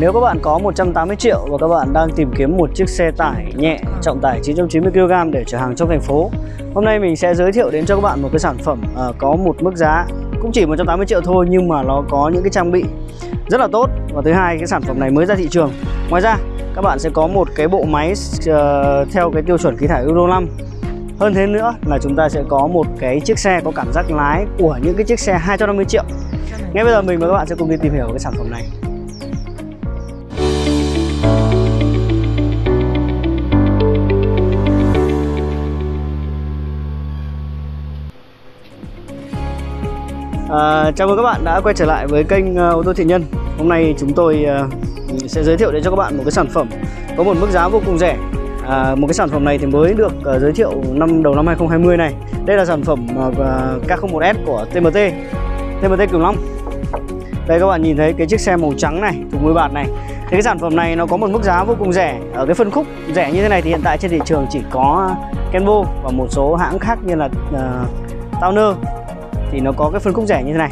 Nếu các bạn có 180 triệu và các bạn đang tìm kiếm một chiếc xe tải nhẹ trọng tải 990 kg để chở hàng trong thành phố Hôm nay mình sẽ giới thiệu đến cho các bạn một cái sản phẩm uh, có một mức giá cũng chỉ 180 triệu thôi nhưng mà nó có những cái trang bị rất là tốt. Và thứ hai cái sản phẩm này mới ra thị trường. Ngoài ra các bạn sẽ có một cái bộ máy uh, theo cái tiêu chuẩn khí thải Euro 5 hơn thế nữa là chúng ta sẽ có một cái chiếc xe có cảm giác lái của những cái chiếc xe 250 triệu. Ngay bây giờ mình và các bạn sẽ cùng đi tìm hiểu cái sản phẩm này. À, chào mừng các bạn đã quay trở lại với kênh uh, ô tô thiện nhân. Hôm nay chúng tôi uh, sẽ giới thiệu đến cho các bạn một cái sản phẩm có một mức giá vô cùng rẻ. À, Một cái sản phẩm này thì mới được uh, giới thiệu năm đầu năm 2020 này. Đây là sản phẩm uh, K01S của TMT TMT Cường Long. Đây các bạn nhìn thấy cái chiếc xe màu trắng này, thùng mui bạt này. Thì cái sản phẩm này nó có một mức giá vô cùng rẻ. Ở cái phân khúc rẻ như thế này thì hiện tại trên thị trường chỉ có Kenvo và một số hãng khác như là uh, Towner thì nó có cái phân khúc rẻ như thế này.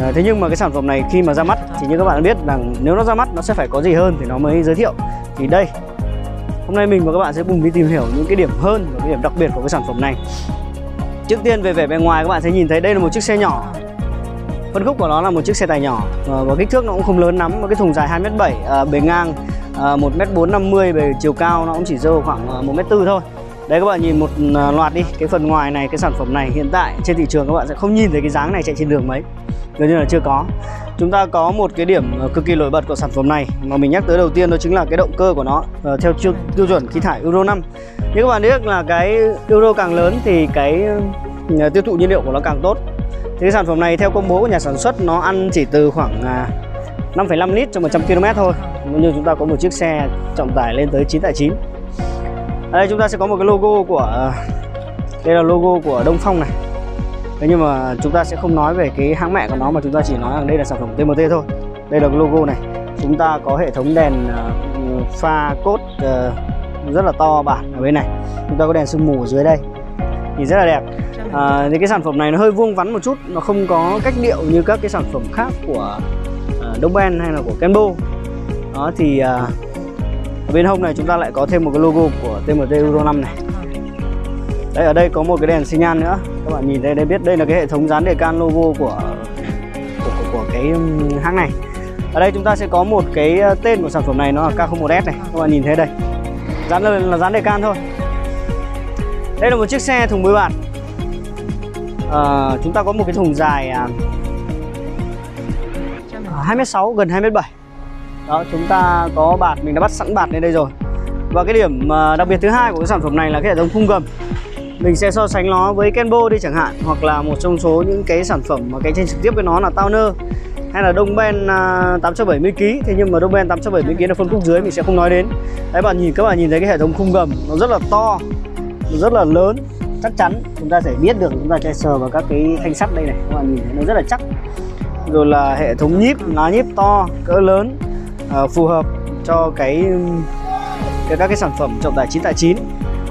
Ờ, thế nhưng mà cái sản phẩm này khi mà ra mắt thì như các bạn biết rằng nếu nó ra mắt nó sẽ phải có gì hơn thì nó mới giới thiệu. Thì đây hôm nay mình và các bạn sẽ cùng đi tìm hiểu những cái điểm hơn và cái điểm đặc biệt của cái sản phẩm này. Trước tiên về vẻ bề ngoài các bạn sẽ nhìn thấy đây là một chiếc xe nhỏ. Phân khúc của nó là một chiếc xe tải nhỏ ờ, và kích thước nó cũng không lớn lắm và cái thùng dài 2m7 à, ờ, bề ngang à, 1m450 về chiều cao nó cũng chỉ rơi khoảng 1m4 thôi. Đấy các bạn nhìn một à, loạt đi cái phần ngoài này cái sản phẩm này hiện tại trên thị trường các bạn sẽ không nhìn thấy cái dáng này chạy trên đường mấy. Gần như là chưa có. Chúng ta có một cái điểm à, cực kỳ nổi bật của sản phẩm này mà mình nhắc tới đầu tiên đó chính là cái động cơ của nó à, theo tiêu chuẩn khí thải Euro 5 như các bạn biết là cái Euro càng lớn thì cái tiêu thụ nhiên liệu của nó càng tốt. Thì cái sản phẩm này theo công bố của nhà sản xuất nó ăn chỉ từ khoảng 5,5 lít cho 100 km thôi. Như chúng ta có một chiếc xe trọng tải lên tới 9 tại 9 ở đây chúng ta sẽ có một cái logo của đây là logo của Đông Phong này. Thế nhưng mà chúng ta sẽ không nói về cái hãng mẹ của nó mà chúng ta chỉ nói rằng đây là sản phẩm TMT thôi. Đây là cái logo này. Chúng ta có hệ thống đèn ờ, pha cốt ờ, rất là to bản ở bên này. Chúng ta có đèn sương mù ở dưới đây. Nhìn rất là đẹp. À, thì cái sản phẩm này nó hơi vuông vắn một chút. Nó không có cách điệu như các cái sản phẩm khác của Đông Ben hay là của Kenbo. Đó thì uh, bên hông này chúng ta lại có thêm một cái logo của TMT Euro 5 này. Đây ở đây có một cái đèn xi nhan nữa. Các bạn nhìn đây đây biết đây là cái hệ thống dán đề can logo của của, của, của cái um, hãng này. Ở đây chúng ta sẽ có một cái ờ, tên của sản phẩm này nó là K01S này. Các bạn nhìn thấy đây. Dán là, là dán đề can thôi. Đây là một chiếc xe thùng mới bản à, ờ, chúng ta có một cái thùng dài à, 2m6 gần 2m7 đó, chúng ta có bạt, mình đã bắt sẵn bạt lên đây rồi. Và cái điểm à, đặc biệt thứ hai của cái sản phẩm này là cái hệ thống khung gầm. Mình sẽ so sánh nó với Kenbo đi chẳng hạn, hoặc là một trong số những cái sản phẩm mà cạnh tranh trực tiếp với nó là Towner, hay là Đông Ben à, 870 kg thế nhưng mà Đông Ben 870 kg là phân khúc dưới, mình sẽ không nói đến. Đấy, bạn nhìn, các bạn nhìn thấy cái hệ thống khung gầm, nó rất là to, nó rất là lớn, chắc chắn chúng ta sẽ biết được, chúng ta sẽ sờ vào các cái thanh sắt đây này. Các bạn nhìn thấy nó rất là chắc. Rồi là hệ thống nhíp, lá nhíp to, cỡ lớn uh, phù hợp cho cái, cái các cái sản phẩm trọng tải 9 tại 9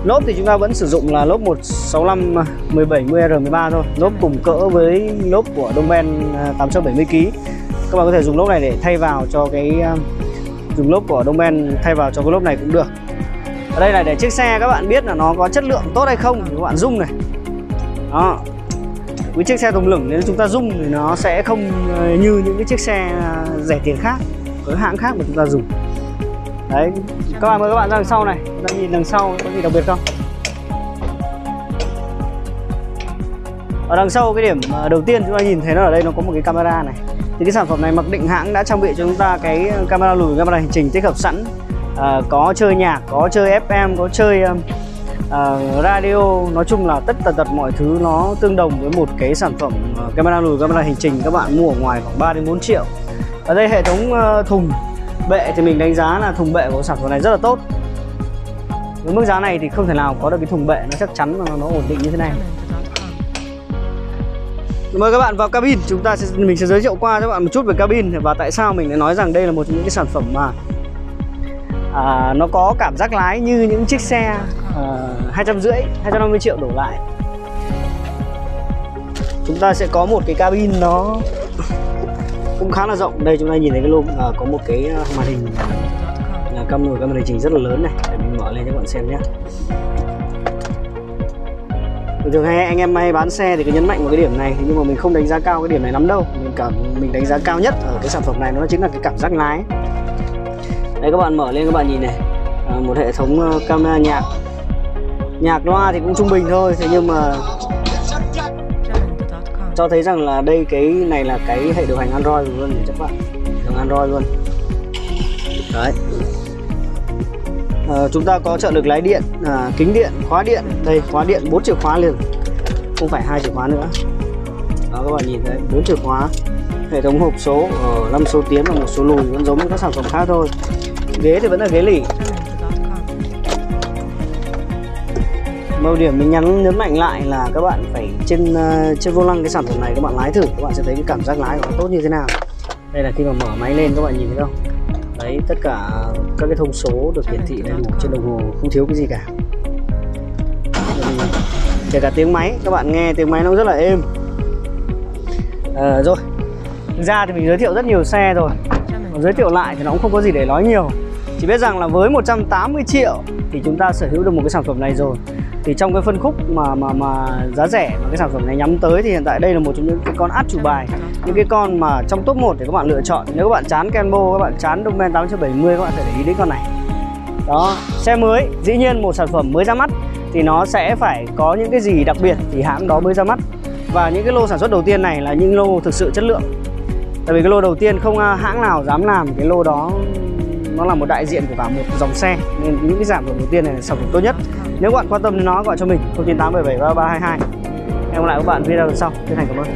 lốp thì chúng ta vẫn sử dụng là lốp 165 1770 R13 thôi. Lốp cùng cỡ với lốp của Dongben 870 kg các bạn có thể dùng lốp này để thay vào cho cái à, dùng lốp của Dongben thay vào cho cái lốp này cũng được. Ở đây là để chiếc xe các bạn biết là nó có chất lượng tốt hay không thì các bạn rung này. Đó. Với chiếc xe thùng lửng nếu chúng ta rung thì nó sẽ không ờ, như những cái chiếc xe à, rẻ tiền khác các hãng khác mà chúng ta dùng. Đấy các bạn mời các bạn ra đằng sau này. Chúng ta nhìn đằng sau có gì đặc biệt không? Ở đằng sau cái điểm à, đầu tiên chúng ta nhìn thấy nó ở đây nó có một cái camera này. Thì cái sản phẩm này mặc định hãng đã trang bị cho chúng ta cái à, camera lùi camera hành trình tích hợp sẵn. À, có chơi nhạc có chơi fm có chơi uh, radio. Nói chung là tất tần tật mọi thứ nó tương đồng với một cái sản phẩm uh, camera lùi camera hành trình. Các bạn mua ở ngoài khoảng 3 đến 4 triệu ở đây hệ thống ờ, thùng bệ thì mình đánh giá là thùng bệ của sản phẩm này rất là tốt. Với mức giá này thì không thể nào có được cái thùng bệ nó chắc chắn và nó ổn định như thế này. Mời các bạn vào cabin chúng ta sẽ mình sẽ giới thiệu qua cho các bạn một chút về cabin và tại sao mình lại nói rằng đây là một trong những cái sản phẩm mà à, nó có cảm giác lái như những chiếc xe ờ, hai trăm rưỡi hai trăm năm mươi triệu đổ lại. Chúng ta sẽ có một cái cabin nó cũng khá là rộng. Đây chúng ta nhìn thấy cái lô à, có một cái à, màn hình là cam nồi camera trình rất là lớn này. Để mình mở lên cho các bạn xem nhé. Thường thường hay anh em hay bán xe thì cứ nhấn mạnh vào cái điểm này nhưng mà mình không đánh giá cao cái điểm này lắm đâu. Mình cảm mình đánh giá cao nhất ở cái sản phẩm này nó chính là cái cảm giác lái. Đây các bạn mở lên các bạn nhìn này. À, một hệ thống uh, camera nhạc. Nhạc loa thì cũng trung bình thôi thế nhưng mà cho thấy rằng là đây cái này là cái hệ điều hành Android luôn các bạn dùng Android luôn. Đấy. À, chúng ta có trợ lực lái điện à, kính điện khóa điện. Đây khóa điện bốn chìa khóa liền. Không phải hai chìa khóa nữa. Đó các bạn nhìn thấy bốn chìa khóa. Hệ thống hộp số ờ, ở 5 số tiến và một số lùi vẫn giống như các sản phẩm khác thôi. Ghế thì vẫn là ghế lỉ một điểm mình nhắn nhấn mạnh lại là các bạn phải trên uh, trên vô lăng cái sản phẩm này các bạn lái thử các bạn sẽ thấy cái cảm giác lái của nó tốt như thế nào. Đây là khi mà mở máy lên các bạn nhìn thấy không? Đấy tất cả các cái thông số được hiển thị đầy đủ trên đồng hồ không thiếu cái gì cả. Kể cả tiếng máy các bạn nghe tiếng máy nó rất là êm. À, rồi. Thực ra thì mình giới thiệu rất nhiều xe rồi. Còn giới thiệu lại thì nó cũng không có gì để nói nhiều chỉ biết rằng là với 180 triệu thì chúng ta sở hữu được một cái sản phẩm này rồi. Thì trong cái phân khúc mà mà mà giá rẻ mà cái sản phẩm này nhắm tới thì hiện tại đây là một trong những cái con át chủ bài. Những cái con mà trong top 1 để các bạn lựa chọn. Nếu các bạn chán Kenbo các bạn chán Domain 870 các bạn phải để ý đến con này. Đó, xe mới, dĩ nhiên một sản phẩm mới ra mắt thì nó sẽ phải có những cái gì đặc biệt thì hãng đó mới ra mắt. Và những cái lô sản xuất đầu tiên này là những lô thực sự chất lượng. Tại vì cái lô đầu tiên không à, hãng nào dám làm cái lô đó nó là một đại diện của cả một dòng xe. Nên những cái sản phẩm đầu tiên này là sản phẩm tốt nhất. Nếu bạn quan tâm đến nó, gọi cho mình. 0987 3322 em lại các bạn video lần sau. Chân thành cảm ơn.